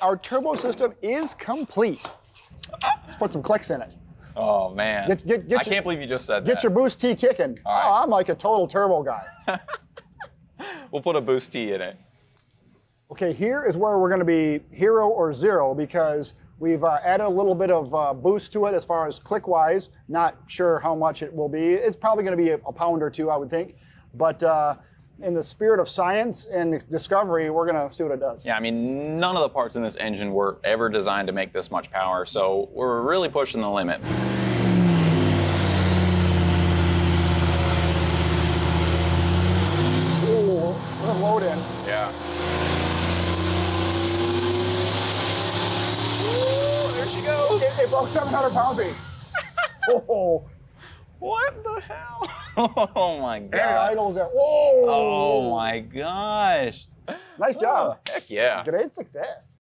Our turbo system is complete. Let's put some clicks in it. Oh man. Get- get- get I your- can't believe you just said Get that. Get your boost T kicking. Right. Oh, I'm like a total turbo guy. We'll put a boost T in it. Okay, here is where we're going to be hero or zero because we've uh, added a little bit of uh, boost to it as far as click wise. Not sure how much it will be. It's probably going to be a, a pound or two, I would think. But uh, in the spirit of science and discovery, we're going to see what it does. Yeah, I mean, none of the parts in this engine were ever designed to make this much power, so we're really pushing the limit. Ooh, we're load in. Yeah. there she goes. It, it broke 700 pound feet. oh, What the hell? Oh my and god. idles at. Whoa. Oh my gosh. Nice oh, job. Oh, heck yeah. Great success.